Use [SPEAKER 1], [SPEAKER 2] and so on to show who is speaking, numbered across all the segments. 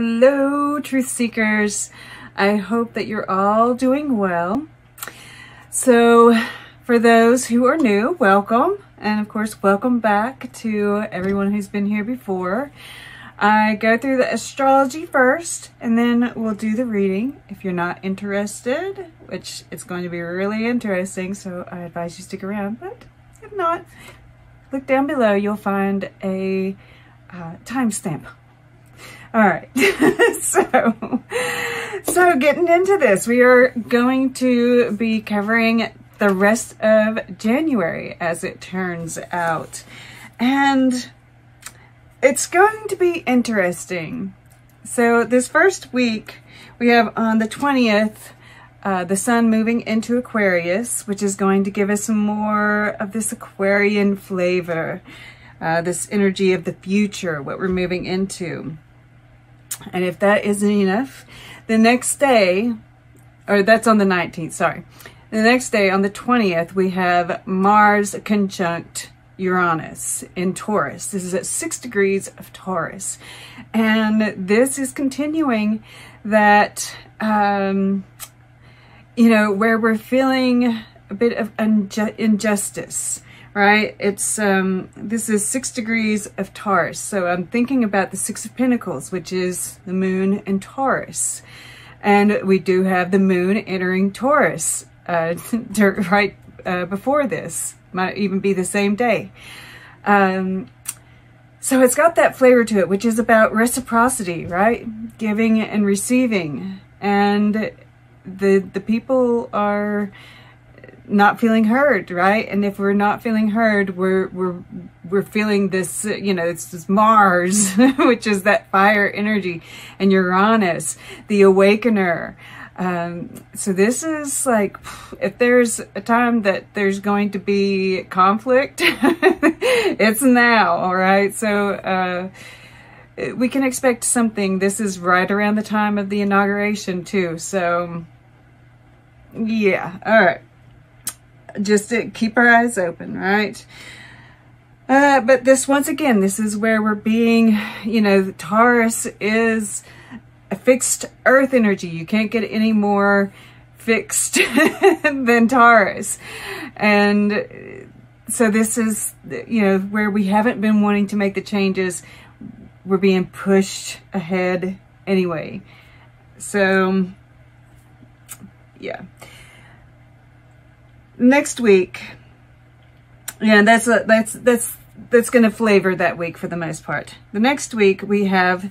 [SPEAKER 1] Hello, truth seekers. I hope that you're all doing well. So, for those who are new, welcome. And of course, welcome back to everyone who's been here before. I go through the astrology first and then we'll do the reading. If you're not interested, which it's going to be really interesting, so I advise you stick around. But if not, look down below. You'll find a uh, timestamp. All right, so, so getting into this, we are going to be covering the rest of January as it turns out. And it's going to be interesting. So this first week, we have on the 20th, uh, the sun moving into Aquarius, which is going to give us more of this Aquarian flavor, uh, this energy of the future, what we're moving into. And if that isn't enough, the next day, or that's on the 19th, sorry. The next day, on the 20th, we have Mars conjunct Uranus in Taurus. This is at six degrees of Taurus. And this is continuing that, um, you know, where we're feeling a bit of injustice right? It's, um, this is six degrees of Taurus. So I'm thinking about the Six of Pentacles, which is the moon and Taurus. And we do have the moon entering Taurus, uh, right uh, before this. Might even be the same day. Um, so it's got that flavor to it, which is about reciprocity, right? Giving and receiving. And the, the people are, not feeling heard, right? And if we're not feeling heard, we're we're we're feeling this, you know, it's this Mars, which is that fire energy, and Uranus, the awakener. Um, so this is like, if there's a time that there's going to be conflict, it's now, all right? So, uh, we can expect something. This is right around the time of the inauguration too. So, yeah, all right just to keep our eyes open, right? Uh, but this, once again, this is where we're being, you know, Taurus is a fixed earth energy. You can't get any more fixed than Taurus. And so this is, you know, where we haven't been wanting to make the changes. We're being pushed ahead anyway. So, yeah next week, yeah, that's a, that's that's that's going to flavor that week for the most part. The next week we have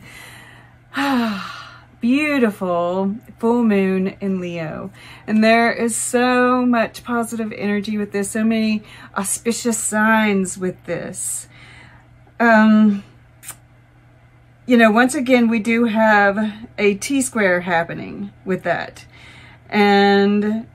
[SPEAKER 1] beautiful full moon in Leo. And there is so much positive energy with this, so many auspicious signs with this. Um, you know, once again, we do have a T-square happening with that. And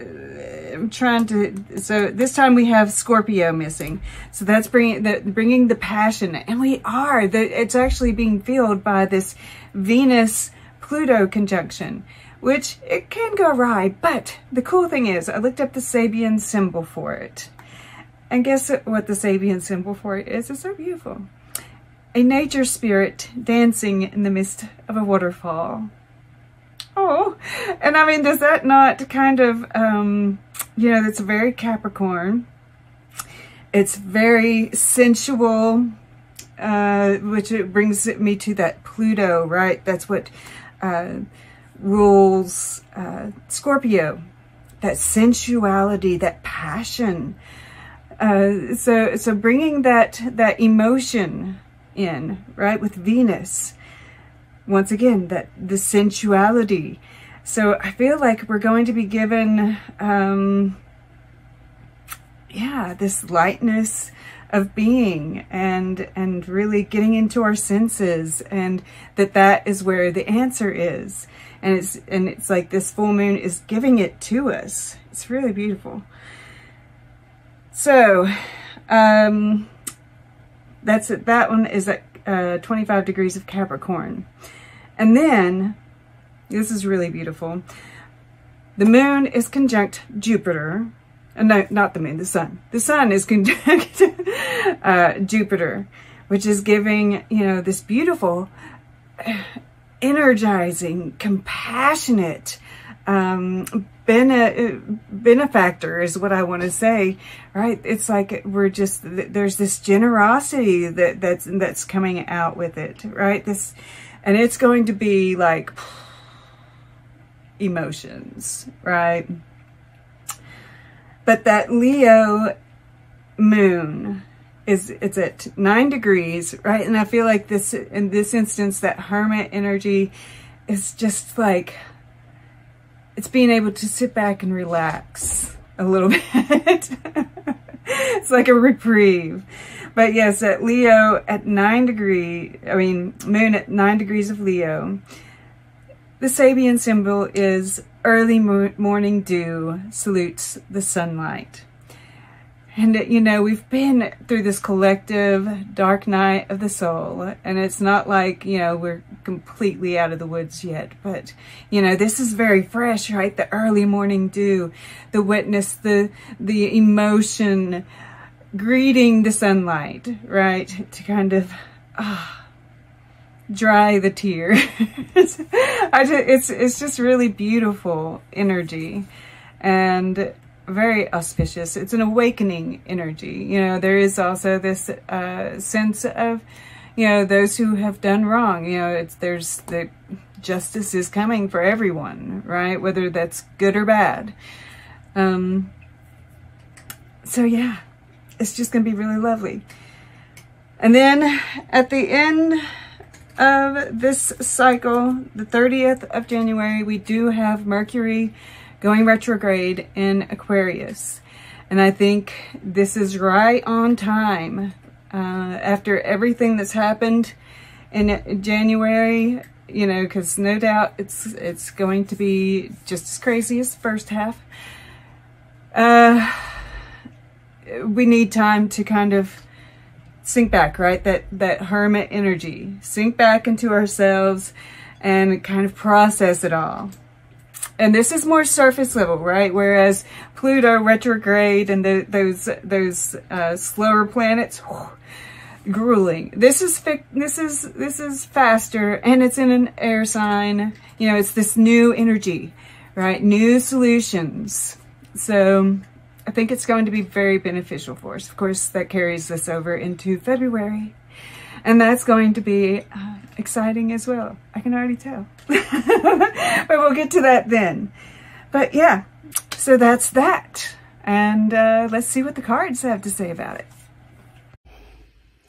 [SPEAKER 1] I'm trying to, so this time we have Scorpio missing. So that's bringing the, bringing the passion. And we are, the, it's actually being fueled by this Venus-Pluto conjunction, which it can go awry. But the cool thing is, I looked up the Sabian symbol for it. And guess what the Sabian symbol for it is? It's so beautiful. A nature spirit dancing in the midst of a waterfall. Oh, and I mean, does that not kind of, um, you know, that's very Capricorn. It's very sensual, uh, which it brings me to that Pluto, right? That's what uh, rules uh, Scorpio. That sensuality, that passion. Uh, so, so bringing that that emotion in, right, with Venus once again, that the sensuality. So I feel like we're going to be given, um, yeah, this lightness of being and and really getting into our senses and that that is where the answer is. And it's and it's like this full moon is giving it to us. It's really beautiful. So um that's it. That one is at uh, 25 degrees of Capricorn and then, this is really beautiful. The moon is conjunct Jupiter. Uh, no, not the moon, the sun. The sun is conjunct uh, Jupiter, which is giving, you know, this beautiful energizing, compassionate, um, bene uh, benefactor is what I want to say, right? It's like we're just, there's this generosity that that's, that's coming out with it, right? This, and it's going to be like emotions, right? But that Leo moon is it's at nine degrees, right? And I feel like this in this instance, that hermit energy is just like it's being able to sit back and relax a little bit. it's like a reprieve. But yes, at Leo at nine degree, I mean, moon at nine degrees of Leo, the Sabian symbol is early morning dew salutes the sunlight. And, you know, we've been through this collective dark night of the soul, and it's not like, you know, we're completely out of the woods yet, but, you know, this is very fresh, right? The early morning dew, the witness, the, the emotion, greeting the sunlight, right? To kind of, ah, dry the tears. I just, it's, it's just really beautiful energy. And very auspicious. It's an awakening energy. You know, there is also this uh, sense of, you know, those who have done wrong. You know, it's there's the justice is coming for everyone, right? Whether that's good or bad. Um, so yeah, it's just going to be really lovely. And then at the end of this cycle, the 30th of January, we do have Mercury going retrograde in Aquarius. And I think this is right on time. Uh, after everything that's happened in January, you know, because no doubt it's it's going to be just as crazy as the first half. Uh, we need time to kind of sink back, right? That that hermit energy, sink back into ourselves, and kind of process it all. And this is more surface level, right? Whereas Pluto retrograde and the, those those uh, slower planets, whew, grueling. This is this is this is faster, and it's in an air sign. You know, it's this new energy, right? New solutions. So I think it's going to be very beneficial for us. Of course, that carries us over into February. And that's going to be uh, exciting as well. I can already tell. but we'll get to that then. But yeah, so that's that. And uh, let's see what the cards have to say about it.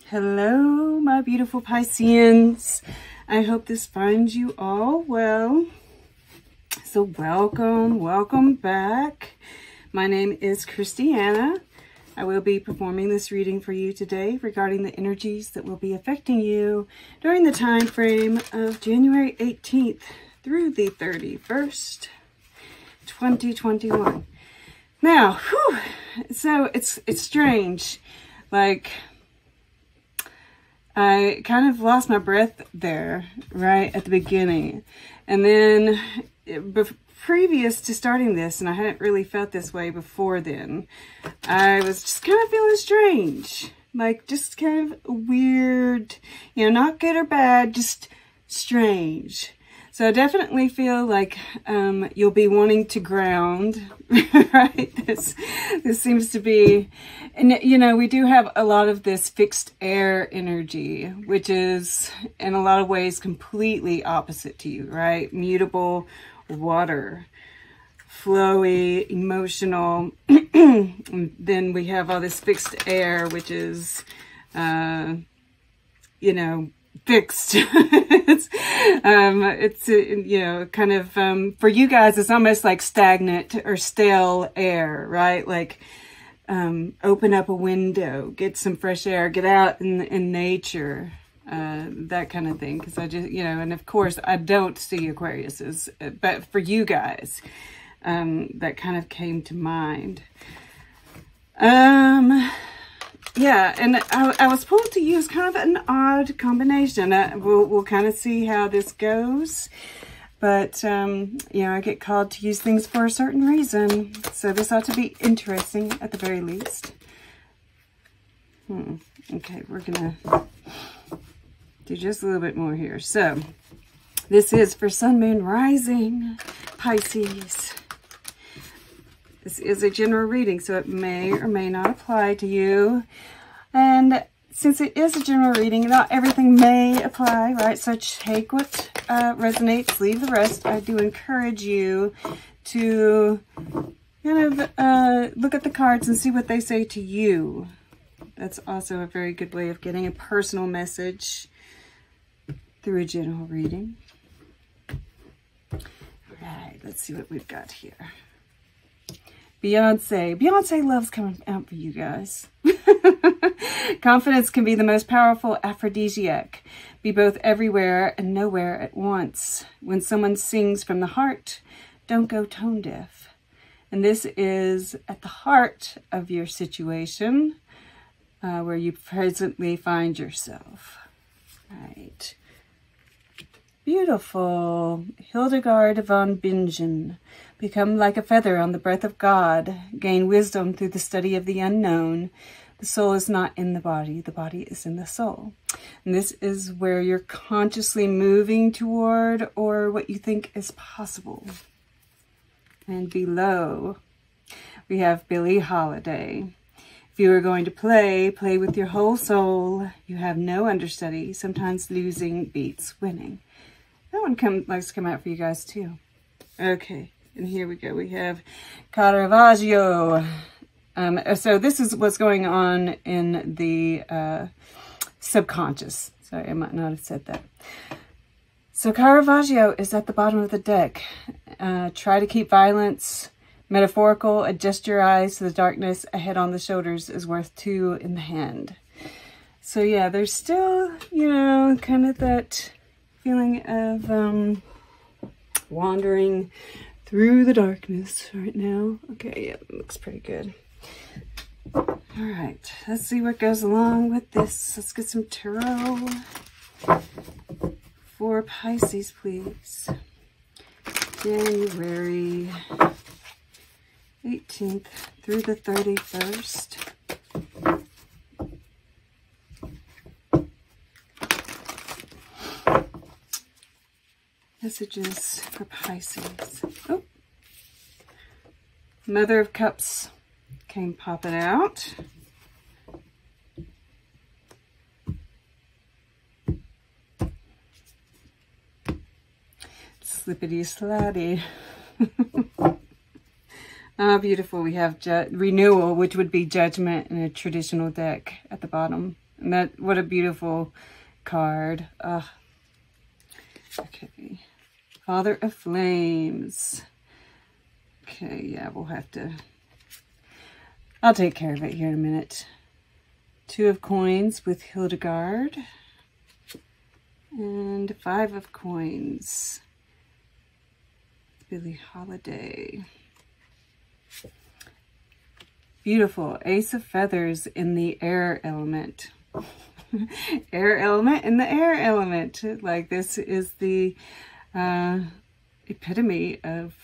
[SPEAKER 1] Hello, my beautiful Pisceans. I hope this finds you all well. So welcome, welcome back. My name is Christiana. I will be performing this reading for you today regarding the energies that will be affecting you during the time frame of January 18th through the 31st, 2021. Now, whew, so it's it's strange. Like I kind of lost my breath there right at the beginning. And then eh, previous to starting this, and I hadn't really felt this way before then, I was just kind of feeling strange. Like, just kind of weird, you know, not good or bad, just strange. So I definitely feel like um, you'll be wanting to ground, right? This, this seems to be, and you know, we do have a lot of this fixed air energy, which is in a lot of ways completely opposite to you, right? Mutable, water, flowy, emotional. then we have all this fixed air, which is, uh, you know, fixed. it's, um, it's, uh, you know, kind of, um, for you guys, it's almost like stagnant or stale air, right? Like, um, open up a window, get some fresh air, get out in, in nature, uh, that kind of thing. Because I just, you know, and of course, I don't see Aquariuses, but for you guys, um, that kind of came to mind. Um, yeah, and I, I was pulled to use kind of an odd combination. Uh, we'll, we'll kind of see how this goes. But, um, you know, I get called to use things for a certain reason. So this ought to be interesting at the very least. Hmm. Okay, we're going to do just a little bit more here. So this is for Sun, Moon, Rising, Pisces. This is a general reading, so it may or may not apply to you. And since it is a general reading, not everything may apply, right? So take what uh, resonates, leave the rest. I do encourage you to kind of uh, look at the cards and see what they say to you. That's also a very good way of getting a personal message through a general reading. All right, let's see what we've got here. Beyonce. Beyonce loves coming out for you guys. Confidence can be the most powerful aphrodisiac. Be both everywhere and nowhere at once. When someone sings from the heart, don't go tone deaf. And this is at the heart of your situation uh, where you presently find yourself. Right. Beautiful. Hildegard von Bingen. Become like a feather on the breath of God. Gain wisdom through the study of the unknown. The soul is not in the body. The body is in the soul. And this is where you're consciously moving toward or what you think is possible. And below, we have Billie Holiday. If you are going to play, play with your whole soul. You have no understudy. Sometimes losing beats winning. That one come, likes to come out for you guys too. Okay. And here we go. We have Caravaggio. Um, so this is what's going on in the uh, subconscious. Sorry, I might not have said that. So Caravaggio is at the bottom of the deck. Uh, try to keep violence metaphorical. Adjust your eyes to the darkness. A head on the shoulders is worth two in the hand. So yeah, there's still, you know, kind of that feeling of um, wandering through the darkness right now. Okay, yeah, looks pretty good. All right, let's see what goes along with this. Let's get some tarot for Pisces, please. January 18th through the 31st. Messages for Pisces. Oh. Mother of Cups came popping out. Slippity slidey. Ah, oh, beautiful. We have renewal, which would be judgment in a traditional deck at the bottom. And that, what a beautiful card. Uh, okay. Father of Flames. Okay, yeah, we'll have to... I'll take care of it here in a minute. Two of coins with Hildegard. And five of coins. Billie Holiday. Beautiful. Ace of Feathers in the air element. air element in the air element. Like this is the uh, epitome of,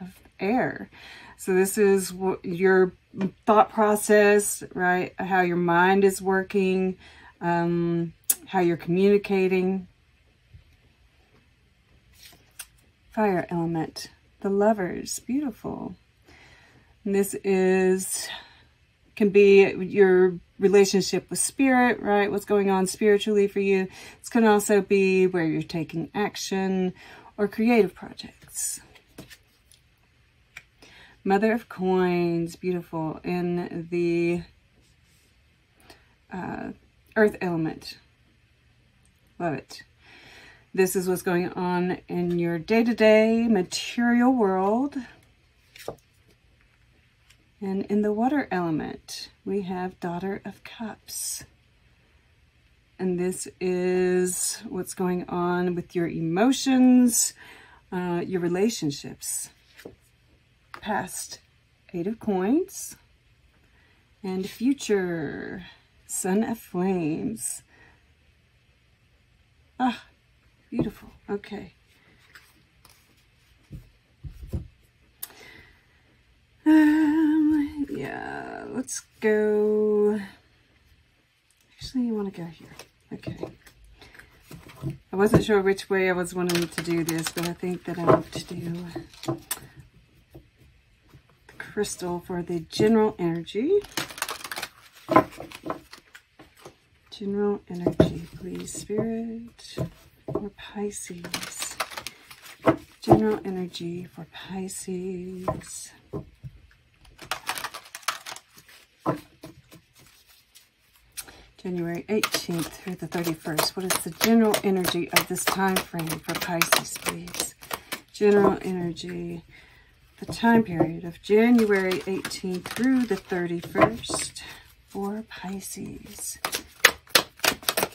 [SPEAKER 1] of air. So this is what your thought process, right? How your mind is working, um, how you're communicating. Fire element, the lovers, beautiful. And this is, can be your relationship with spirit, right? What's going on spiritually for you. This can also be where you're taking action or creative projects. Mother of Coins, beautiful, in the uh, earth element. Love it. This is what's going on in your day-to-day -day material world. And in the water element, we have Daughter of Cups. And this is what's going on with your emotions, uh, your relationships. Past, Eight of Coins. And future, Son of Flames. Ah, beautiful. Okay. Um, yeah, let's go. Actually, you want to go here. Okay. I wasn't sure which way I was wanting to do this, but I think that I want to do the crystal for the general energy. General energy, please, Spirit, for Pisces. General energy for Pisces. January 18th through the 31st. What is the general energy of this time frame for Pisces, please? General energy, the time period of January 18th through the 31st for Pisces.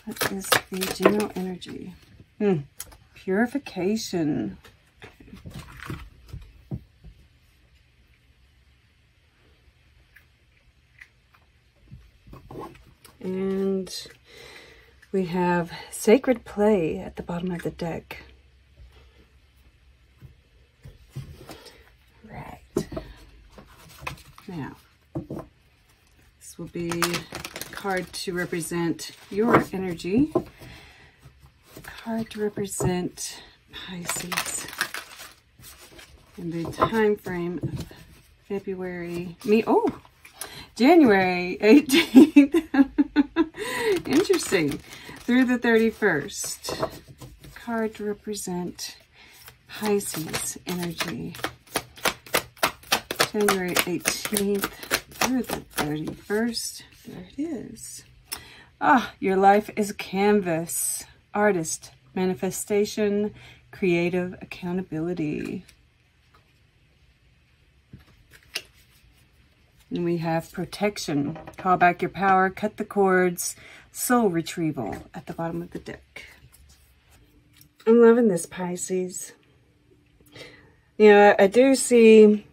[SPEAKER 1] What is the general energy? Hmm. Purification. And we have Sacred Play at the bottom of the deck. Right. Now, this will be a card to represent your energy. A card to represent Pisces. In the time frame of February, me, oh, January 18th. Interesting. Through the 31st. Card to represent Pisces energy. January 18th through the 31st. There it is. Ah, your life is a canvas. Artist, manifestation, creative accountability. And we have protection. Call back your power, cut the cords, soul retrieval at the bottom of the deck. I'm loving this Pisces. You know, I do see,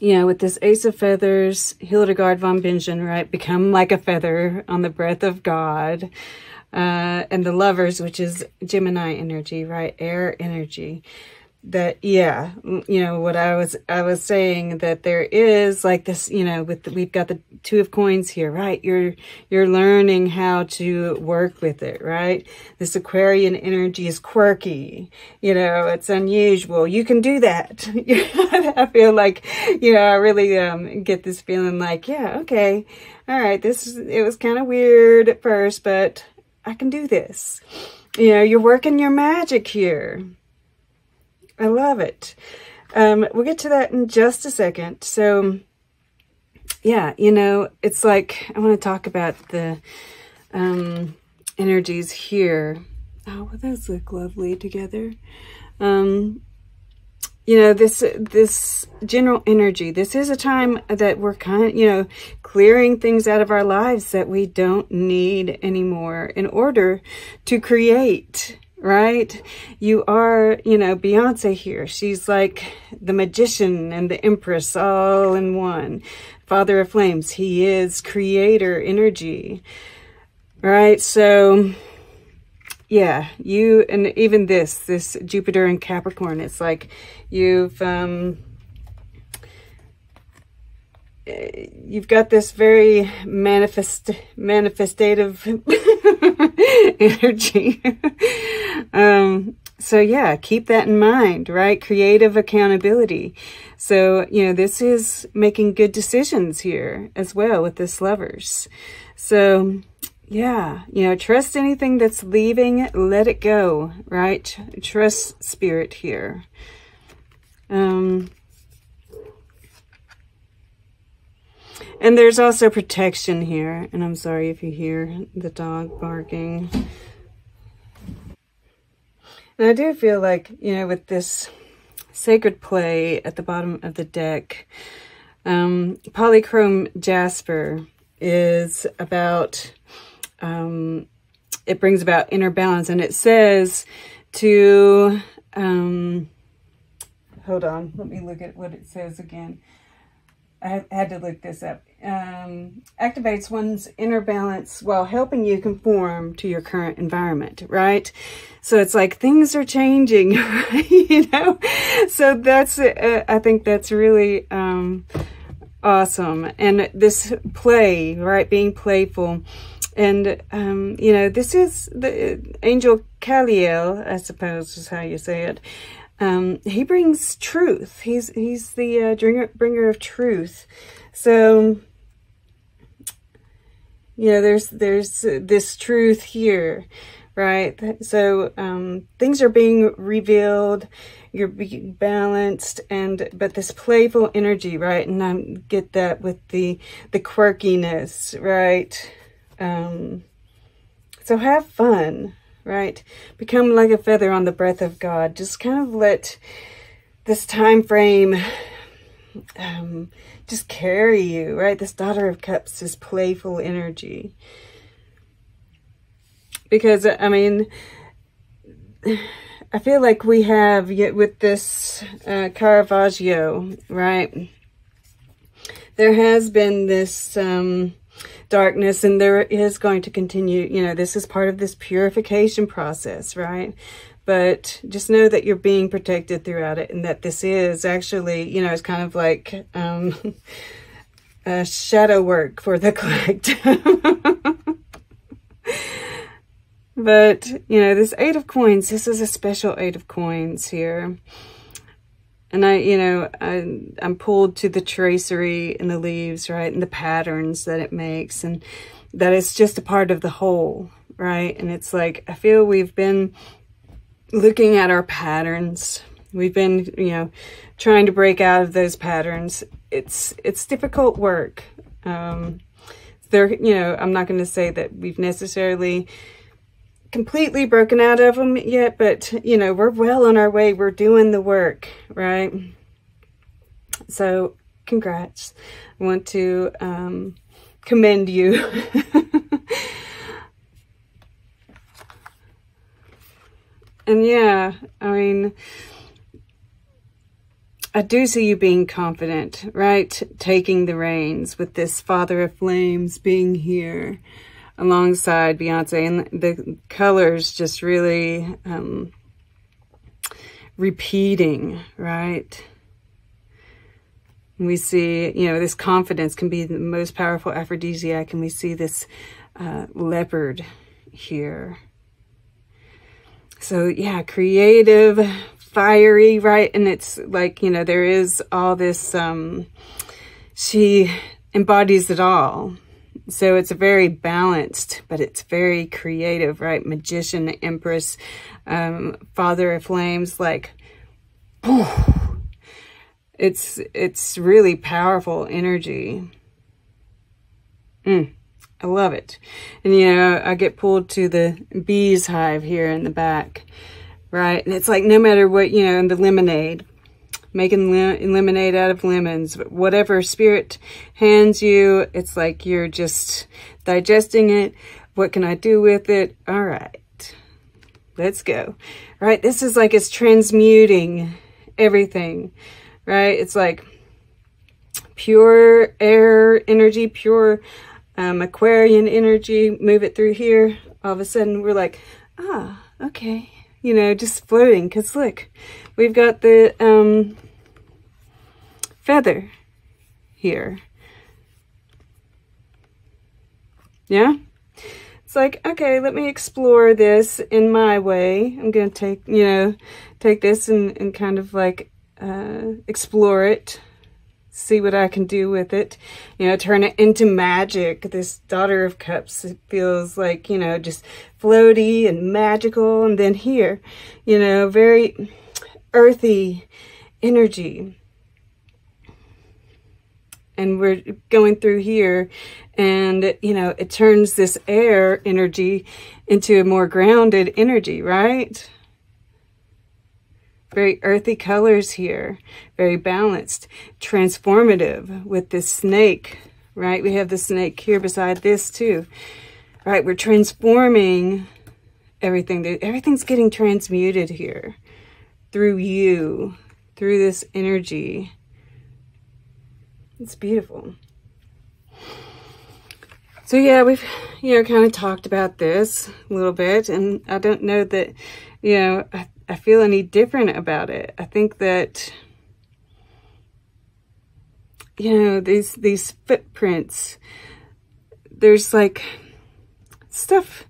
[SPEAKER 1] you know, with this Ace of Feathers, Hildegard von Bingen, right? Become like a feather on the breath of God. Uh, and the lovers, which is Gemini energy, right? Air energy that yeah you know what i was i was saying that there is like this you know with the, we've got the two of coins here right? You're you're learning how to work with it right? This aquarian energy is quirky you know it's unusual. You can do that. I feel like you know i really um get this feeling like yeah okay all right this is it was kind of weird at first but i can do this. You know you're working your magic here I love it. Um, we'll get to that in just a second. So, yeah, you know, it's like I want to talk about the um, energies here. Oh, well, those look lovely together. Um, you know, this, this general energy, this is a time that we're kind of, you know, clearing things out of our lives that we don't need anymore in order to create right? You are, you know, Beyonce here. She's like the magician and the empress all in one. Father of flames. He is creator energy, right? So, yeah, you, and even this, this Jupiter and Capricorn, it's like you've, um, you've got this very manifest manifestative energy. Um so yeah keep that in mind right? Creative accountability. So you know this is making good decisions here as well with this lovers. So yeah you know trust anything that's leaving let it go right? Trust spirit here. Um And there's also protection here. And I'm sorry if you hear the dog barking. And I do feel like, you know, with this sacred play at the bottom of the deck, um, polychrome jasper is about, um, it brings about inner balance. And it says to, um, hold on, let me look at what it says again. I had to look this up um, activates one's inner balance while helping you conform to your current environment, right? So it's like things are changing, you know? So that's, uh, I think that's really, um, awesome. And this play, right, being playful. And, um, you know, this is the angel Kaliel, I suppose is how you say it. Um, he brings truth. He's, he's the uh, bringer, bringer of truth. So, you know, there's, there's this truth here, right? So, um, things are being revealed you're being balanced and but this playful energy right and i get that with the the quirkiness right um so have fun right? Become like a feather on the breath of god. Just kind of let this time frame um just carry you right? This daughter of cups this playful energy. Because i mean I feel like we have yet with this uh, Caravaggio, right? There has been this um, darkness and there is going to continue, you know, this is part of this purification process, right? But just know that you're being protected throughout it and that this is actually, you know, it's kind of like um, a shadow work for the collective. But, you know, this Eight of Coins, this is a special Eight of Coins here. And I, you know, I, I'm pulled to the tracery in the leaves, right? And the patterns that it makes. And that it's just a part of the whole, right? And it's like, I feel we've been looking at our patterns. We've been, you know, trying to break out of those patterns. It's, it's difficult work. Um, there, you know, I'm not going to say that we've necessarily completely broken out of them yet, but you know, we're well on our way. We're doing the work, right? So congrats. I want to um, commend you. and yeah, I mean, I do see you being confident, right? Taking the reins with this Father of Flames being here alongside Beyonce. And the colors just really um, repeating, right? we see, you know, this confidence can be the most powerful aphrodisiac. And we see this uh, leopard here. So yeah, creative, fiery, right? And it's like, you know, there is all this, um, she embodies it all. So it's a very balanced, but it's very creative, right? Magician, Empress, um, Father of Flames, like, it's, it's really powerful energy. Mm, I love it. And, you know, I get pulled to the bees hive here in the back, right? And it's like, no matter what, you know, in the lemonade, making lemonade out of lemons, whatever spirit hands you, it's like you're just digesting it. What can I do with it? All right, let's go. Right, this is like it's transmuting everything, right? It's like pure air energy, pure um, Aquarian energy, move it through here. All of a sudden we're like, ah, okay. You know, just floating. Because look, we've got the um, feather here. Yeah? It's like, okay, let me explore this in my way. I'm going to take, you know, take this and, and kind of like uh, explore it, see what I can do with it, you know, turn it into magic. This Daughter of Cups, it feels like, you know, just floaty and magical. And then here, you know, very earthy energy. And we're going through here and you know it turns this air energy into a more grounded energy right? Very earthy colors here very balanced transformative with this snake right? We have the snake here beside this too right? We're transforming everything. Everything's getting transmuted here through you through this energy it's beautiful. So yeah, we've, you know, kind of talked about this a little bit, and I don't know that, you know, I, I feel any different about it. I think that you know, these, these footprints, there's like stuff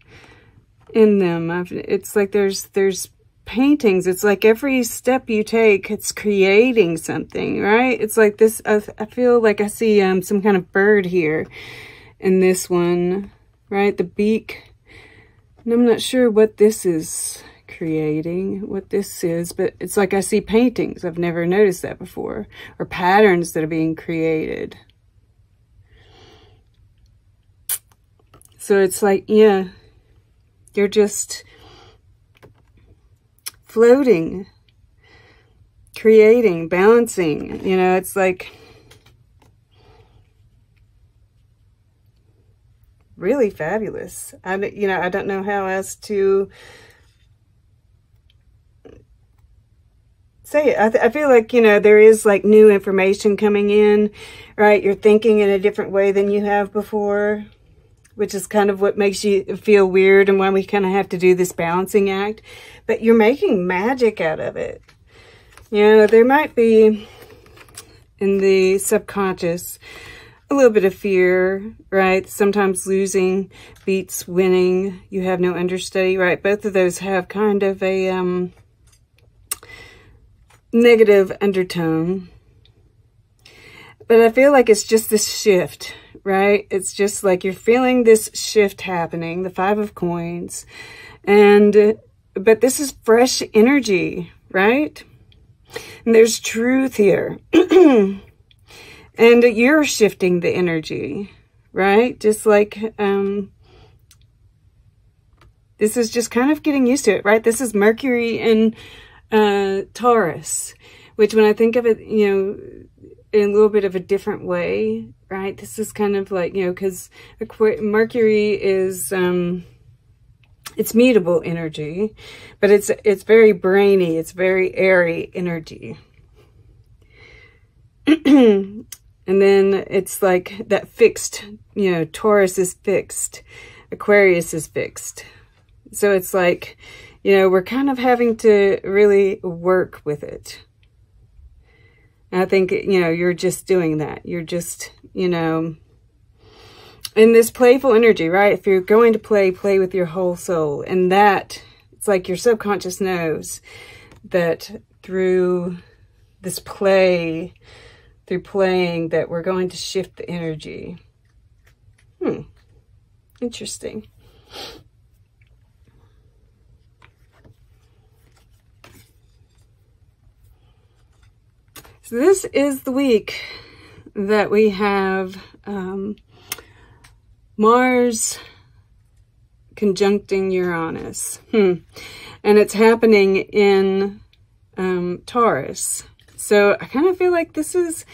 [SPEAKER 1] in them. It's like there's, there's paintings. It's like every step you take, it's creating something, right? It's like this, I, feel like I see um, some kind of bird here in this one, right? The beak. And I'm not sure what this is creating, what this is, but it's like I see paintings. I've never noticed that before. Or patterns that are being created. So it's like, yeah, you're just floating, creating, balancing. You know, it's like really fabulous. I, you know, I don't know how else to say it. I, I feel like, you know, there is like new information coming in, right? You're thinking in a different way than you have before, which is kind of what makes you feel weird and why we kind of have to do this balancing act but you're making magic out of it. You know, there might be in the subconscious a little bit of fear, right? Sometimes losing beats winning. You have no understudy, right? Both of those have kind of a um, negative undertone. But I feel like it's just this shift, right? It's just like you're feeling this shift happening, the Five of Coins. And but this is fresh energy, right? And there's truth here. and you're shifting the energy, right? Just like, um, this is just kind of getting used to it, right? This is Mercury in uh, Taurus, which when I think of it, you know, in a little bit of a different way, right? This is kind of like, you know, because Mercury is, um, it's mutable energy, but it's it's very brainy, it's very airy energy. and then it's like that fixed, you know, Taurus is fixed, Aquarius is fixed. So it's like, you know, we're kind of having to really work with it. And I think, you know, you're just doing that. You're just, you know, in this playful energy, right? If you're going to play, play with your whole soul. And that, it's like your subconscious knows that through this play, through playing, that we're going to shift the energy. Hmm. Interesting. So this is the week that we have um, Mars conjuncting Uranus. Hmm. And it's happening in um, Taurus. So I kind of feel like this is,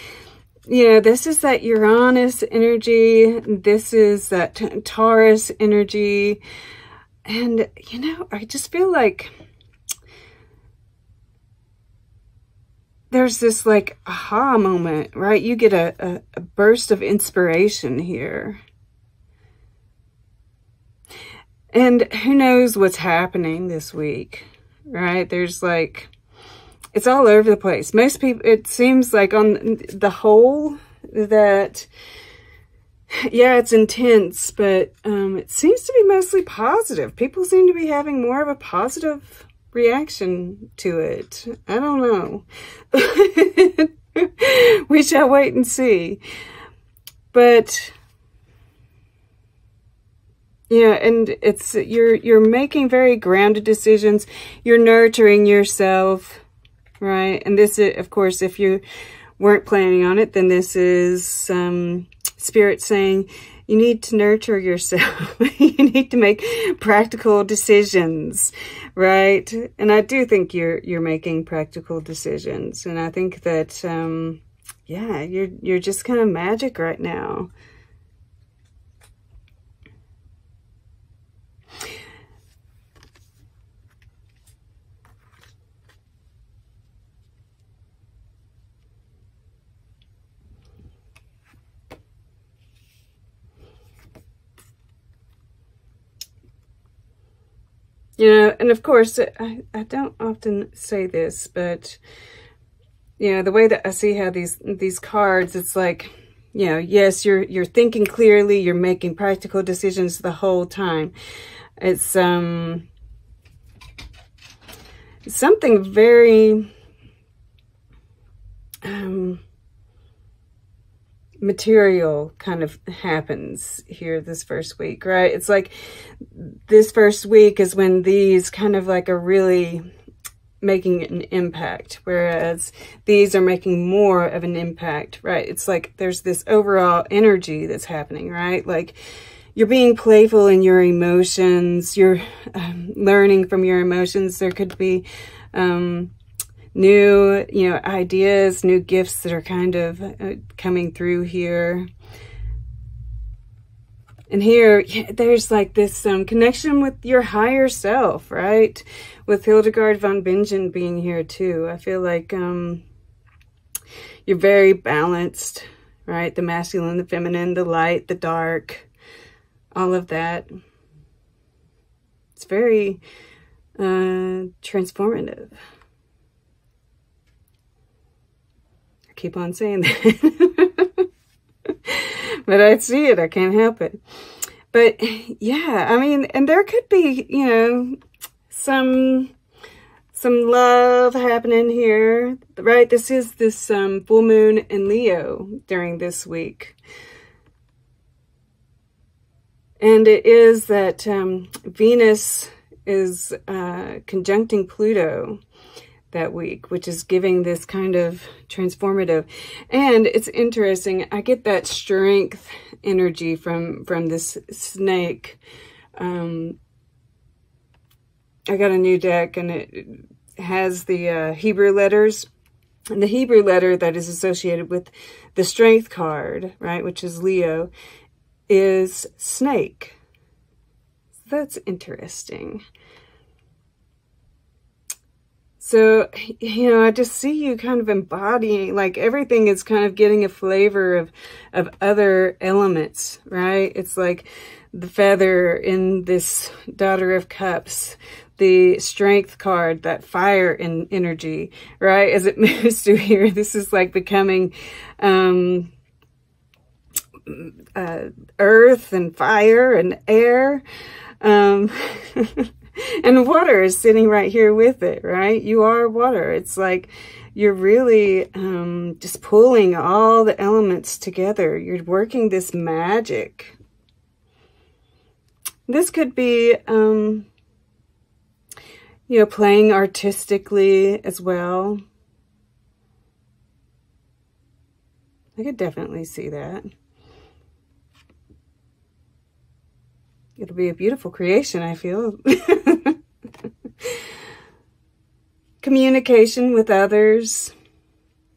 [SPEAKER 1] you know, this is that Uranus energy. This is that Taurus energy. And, you know, I just feel like there's this like aha moment, right? You get a, a, a burst of inspiration here. And who knows what's happening this week, right? There's like, it's all over the place. Most people, it seems like on the whole that, yeah, it's intense, but um, it seems to be mostly positive. People seem to be having more of a positive reaction to it. I don't know. we shall wait and see. But yeah, and it's you're you're making very grounded decisions. You're nurturing yourself, right? And this is, of course, if you weren't planning on it, then this is um, spirit saying you need to nurture yourself. you need to make practical decisions, right? And I do think you're you're making practical decisions, and I think that um, yeah, you're you're just kind of magic right now. You know, and of course, I, I don't often say this, but you know, the way that I see how these, these cards, it's like, you know, yes, you're, you're thinking clearly, you're making practical decisions the whole time. It's, um, something very, um, material kind of happens here this first week, right? It's like this first week is when these kind of like are really making an impact, whereas these are making more of an impact, right? It's like there's this overall energy that's happening, right? Like you're being playful in your emotions, you're um, learning from your emotions. There could be um, new, you know, ideas, new gifts that are kind of uh, coming through here. And here, there's like this um, connection with your higher self, right? With Hildegard von Bingen being here too. I feel like um, you're very balanced, right? The masculine, the feminine, the light, the dark, all of that. It's very uh, transformative. I keep on saying that. but I see it. I can't help it. But yeah, I mean, and there could be, you know, some some love happening here, right? This is this um, full moon in Leo during this week. And it is that um, Venus is uh, conjuncting Pluto that week, which is giving this kind of transformative. And it's interesting. I get that strength energy from, from this snake. Um, I got a new deck and it has the uh, Hebrew letters. And the Hebrew letter that is associated with the strength card, right, which is Leo, is snake. That's interesting. So, you know, I just see you kind of embodying, like everything is kind of getting a flavor of, of other elements, right? It's like the feather in this Daughter of Cups, the strength card, that fire in energy, right? As it moves through here, this is like becoming, um, uh, earth and fire and air. Um, and water is sitting right here with it, right? You are water. It's like you're really um, just pulling all the elements together. You're working this magic. This could be, um, you know, playing artistically as well. I could definitely see that. It'll be a beautiful creation, I feel. Communication with others,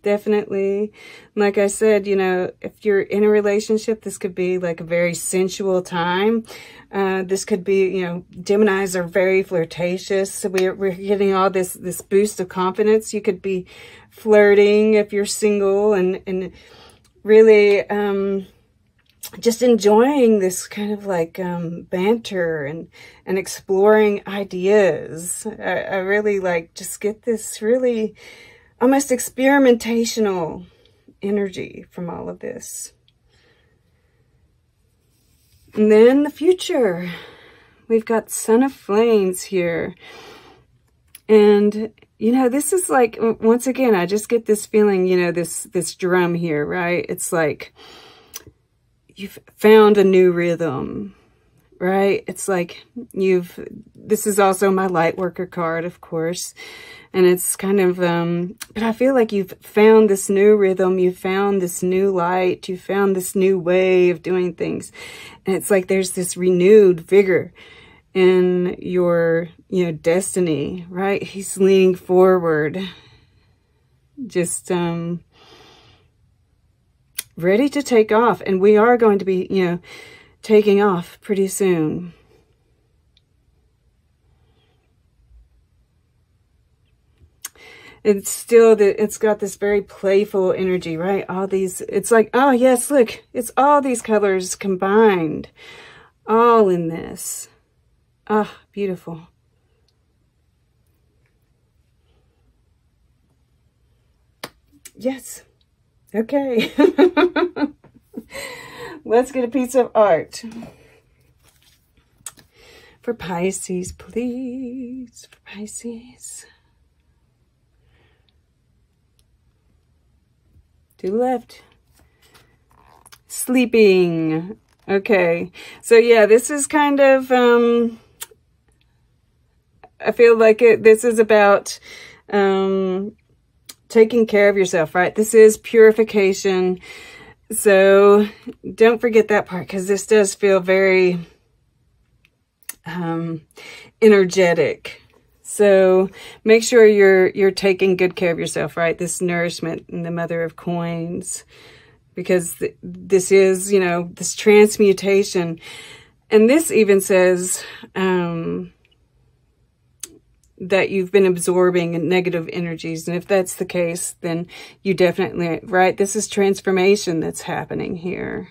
[SPEAKER 1] definitely. Like I said, you know, if you're in a relationship, this could be like a very sensual time. Uh, this could be, you know, Geminis are very flirtatious. So we're, we're getting all this, this boost of confidence. You could be flirting if you're single and, and really, um, just enjoying this kind of like um, banter and and exploring ideas. I, I really like just get this really almost experimentational energy from all of this. And then the future. We've got Son of Flames here. And, you know, this is like, once again, I just get this feeling, you know, this, this drum here, right? It's like, you've found a new rhythm, right? It's like you've, this is also my light worker card, of course. And it's kind of, um, but I feel like you've found this new rhythm. You found this new light. You found this new way of doing things. And it's like there's this renewed vigor in your, you know, destiny, right? He's leaning forward. Just, um, ready to take off. And we are going to be, you know, taking off pretty soon. It's still, the, it's got this very playful energy, right? All these, it's like, oh yes, look, it's all these colors combined, all in this. Ah, oh, beautiful. Yes. Okay. Let's get a piece of art. For Pisces, please. For Pisces. To left. Sleeping. Okay. So yeah, this is kind of, um, I feel like it, this is about, um, taking care of yourself, right? This is purification. So don't forget that part because this does feel very um, energetic. So make sure you're you're taking good care of yourself, right? This nourishment and the mother of coins, because th this is, you know, this transmutation. And this even says um, that you've been absorbing negative energies. And if that's the case, then you definitely, right? This is transformation that's happening here.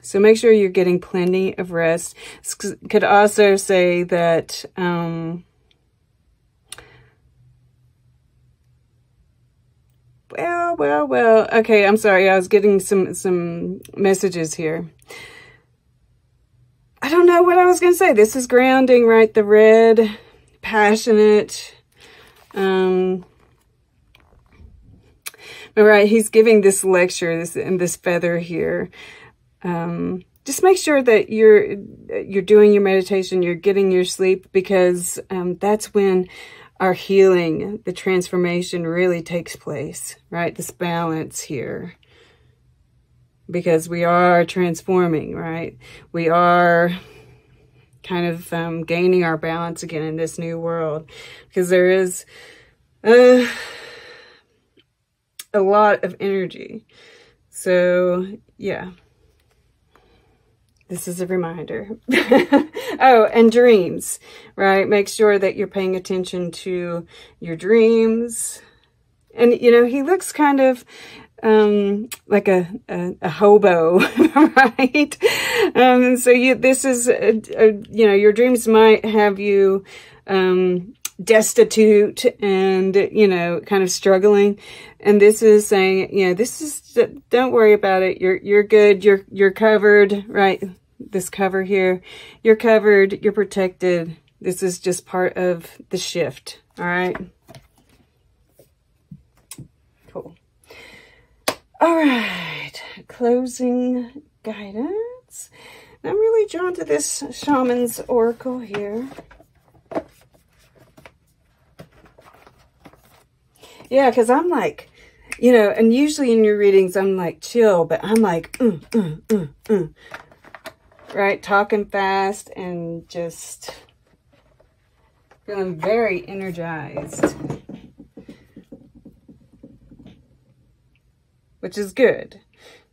[SPEAKER 1] So make sure you're getting plenty of rest. Could also say that, um, well, well, well, okay, I'm sorry. I was getting some, some messages here. I don't know what I was going to say. This is grounding, right? The red, passionate, um, all right, he's giving this lecture, this and this feather here um, just make sure that you're you're doing your meditation, you're getting your sleep, because um, that's when our healing, the transformation really takes place, right? This balance here. Because we are transforming, right? We are kind of um, gaining our balance again in this new world. Because there is uh, a lot of energy. So, yeah. This is a reminder. oh, and dreams, right? Make sure that you're paying attention to your dreams. And, you know, he looks kind of um, like a, a, a hobo, right? Um, so you, this is, a, a, you know, your dreams might have you, um, destitute and, you know, kind of struggling. And this is saying, you know, this is, don't worry about it. You're, you're good. You're, you're covered, right? This cover here, you're covered. You're protected. This is just part of the shift. All right. Cool. All right. Closing guidance. I'm really drawn to this shaman's oracle here. Yeah, because I'm like, you know, and usually in your readings, I'm like chill, but I'm like, mm, mm, mm, mm. right? Talking fast and just feeling very energized. Which is good.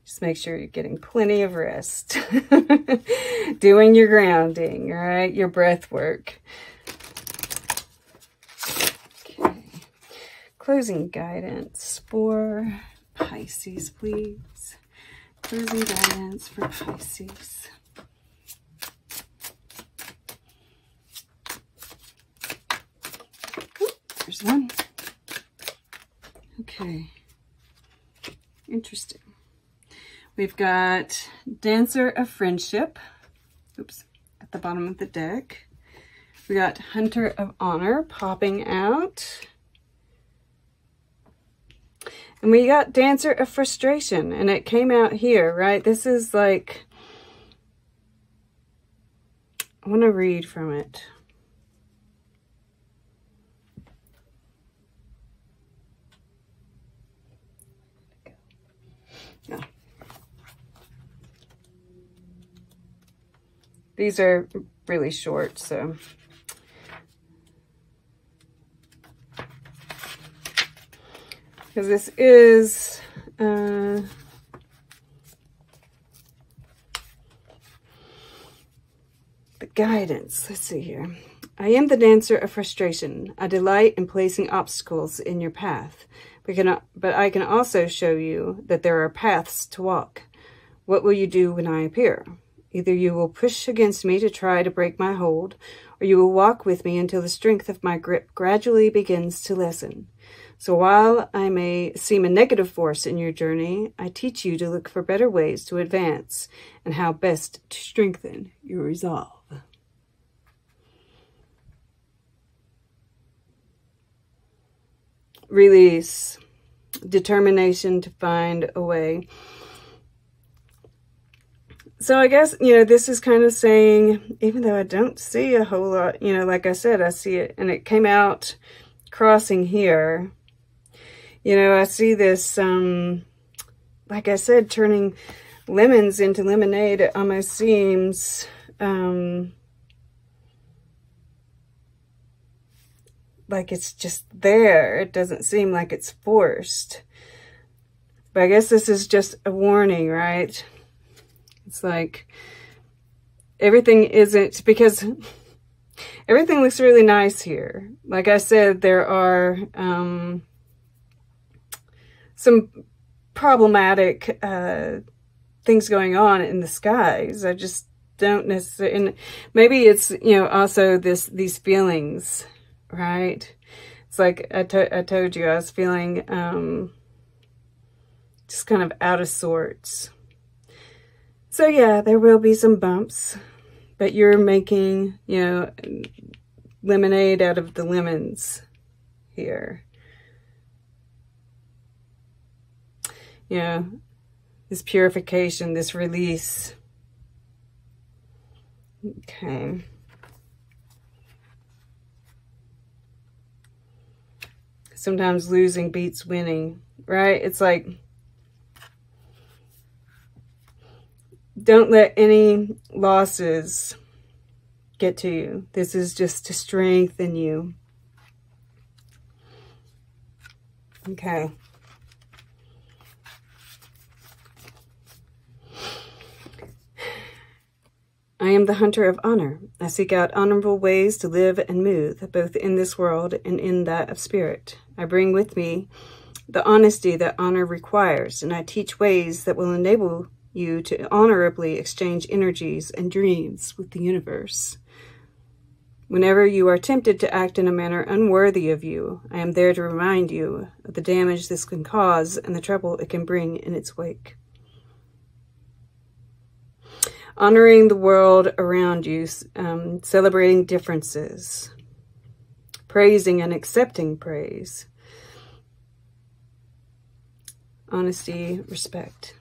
[SPEAKER 1] Just make sure you're getting plenty of rest. Doing your grounding, right? Your breath work. Okay. Closing guidance for Pisces, please. Closing guidance for Pisces. there's one. Okay. Interesting. We've got Dancer of Friendship. Oops, at the bottom of the deck. We got Hunter of Honor popping out. And we got Dancer of Frustration, and it came out here, right? This is like, I want to read from it. Yeah. These are really short, so because this is uh, the guidance. Let's see here. I am the dancer of frustration. I delight in placing obstacles in your path, but, can, but I can also show you that there are paths to walk. What will you do when I appear?
[SPEAKER 2] Either you will push against me to try to break my hold, or you will walk with me until the strength of my grip gradually begins to lessen. So while I may seem a negative force in your journey, I teach you to look for better ways to advance and how best to strengthen your resolve. Release, determination to find a way so I guess, you know, this is kind of saying, even though I don't see a whole lot, you know, like I said, I see it, and it came out crossing here. You know, I see this, um, like I said, turning lemons into lemonade. It almost seems, um, like it's just there. It doesn't seem like it's forced. But I guess this is just a warning, right? It's like everything isn't because everything looks really nice here. Like I said, there are um, some problematic uh, things going on in the skies. I just don't necessarily, and maybe it's, you know, also this, these feelings, right? It's like I, to I told you, I was feeling um, just kind of out of sorts. So yeah, there will be some bumps, but you're making, you know, lemonade out of the lemons here. You know, this purification, this release. Okay. Sometimes losing beats winning, right? It's like don't let any losses get to you. This is just to strengthen you. Okay. I am the hunter of honor. I seek out honorable ways to live and move, both in this world and in that of spirit. I bring with me the honesty that honor requires, and I teach ways that will enable you to honorably exchange energies and dreams with the universe. Whenever you are tempted to act in a manner unworthy of you, I am there to remind you of the damage this can cause and the trouble it can bring in its wake. Honoring the world around you, um, celebrating differences, praising and accepting praise, honesty, respect.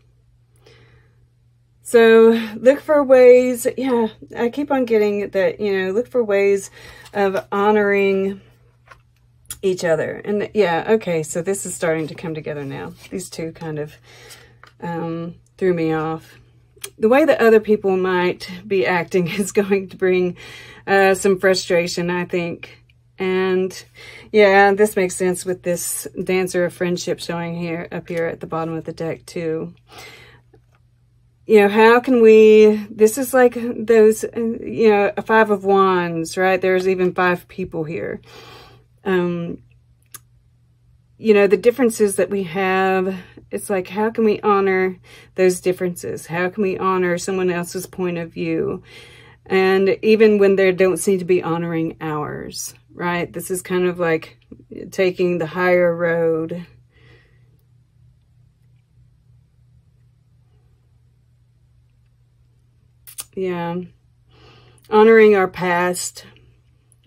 [SPEAKER 2] So look for ways, yeah, I keep on getting that, you know, look for ways of honoring each other. And yeah, okay, so this is starting to come together now. These two kind of um, threw me off. The way that other people might be acting is going to bring uh, some frustration, I think. And yeah, this makes sense with this Dancer of Friendship showing here up here at the bottom of the deck too you know, how can we, this is like those, you know, a five of wands, right? There's even five people here. Um, you know, the differences that we have, it's like, how can we honor those differences? How can we honor someone else's point of view? And even when they don't seem to be honoring ours, right? This is kind of like taking the higher road yeah, honoring our past,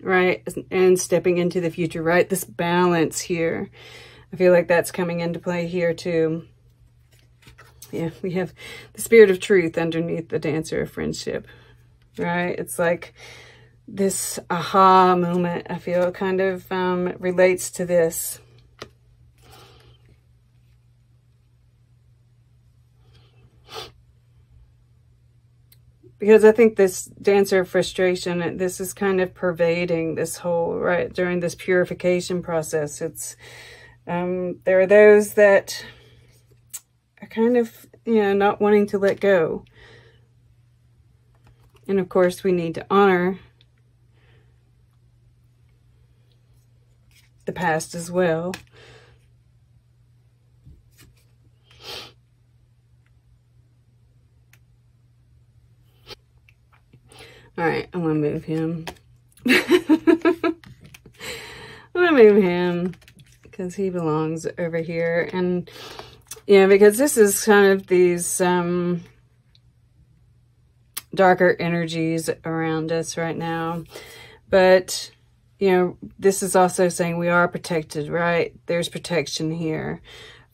[SPEAKER 2] right, and stepping into the future, right? This balance here. I feel like that's coming into play here too. Yeah, we have the spirit of truth underneath the dancer of friendship, right? It's like this aha moment, I feel it kind of um, relates to this. Because I think this dancer frustration, this is kind of pervading this whole, right, during this purification process. It's, um, there are those that are kind of, you know, not wanting to let go. And of course, we need to honor the past as well. All right, I'm to move him. I'm to move him because he belongs over here. And, yeah, because this is kind of these um, darker energies around us right now. But, you know, this is also saying we are protected, right? There's protection here.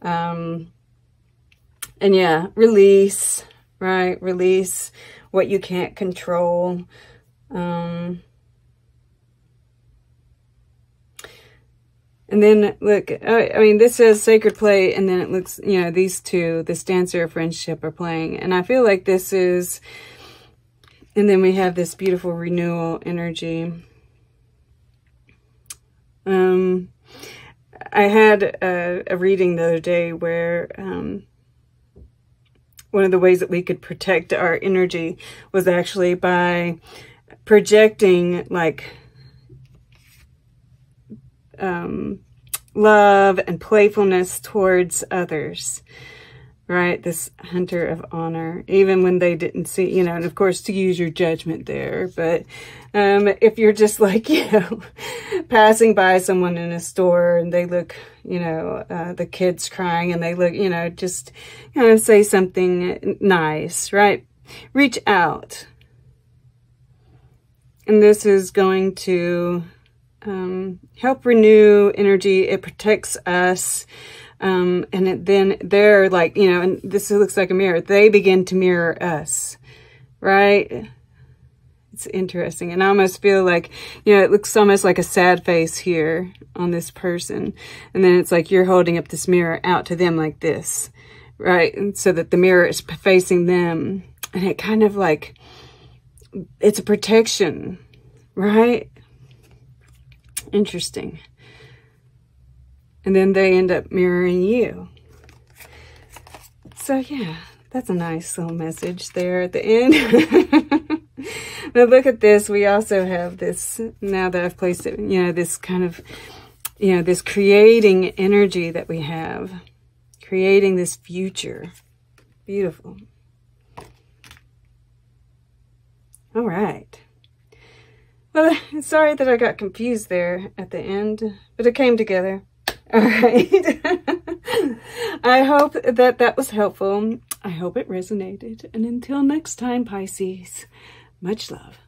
[SPEAKER 2] Um, and yeah, release, right? Release what you can't control. Um, and then look, I, I mean, this says sacred play, and then it looks, you know, these two, this dancer of friendship are playing. And I feel like this is, and then we have this beautiful renewal energy. Um, I had a, a reading the other day where, um, one of the ways that we could protect our energy was actually by projecting like um, love and playfulness towards others right this hunter of honor even when they didn't see you know and of course to use your judgment there but um, if you're just like you know passing by someone in a store and they look you know, uh, the kids crying and they look, you know, just, you know, say something nice, right? Reach out. And this is going to um, help renew energy. It protects us. Um, and it, then they're like, you know, and this looks like a mirror. They begin to mirror us, right? It's interesting. And I almost feel like, you know, it looks almost like a sad face here on this person. And then it's like you're holding up this mirror out to them like this, right? And so that the mirror is facing them. And it kind of like, it's a protection, right? Interesting. And then they end up mirroring you. So yeah, that's a nice little message there at the end. Now look at this. We also have this, now that I've placed it, you know, this kind of, you know, this creating energy that we have. Creating this future. Beautiful. All right. Well, sorry that I got confused there at the end, but it came together. All right. I hope that that was helpful. I hope it resonated. And until next time, Pisces. Much love.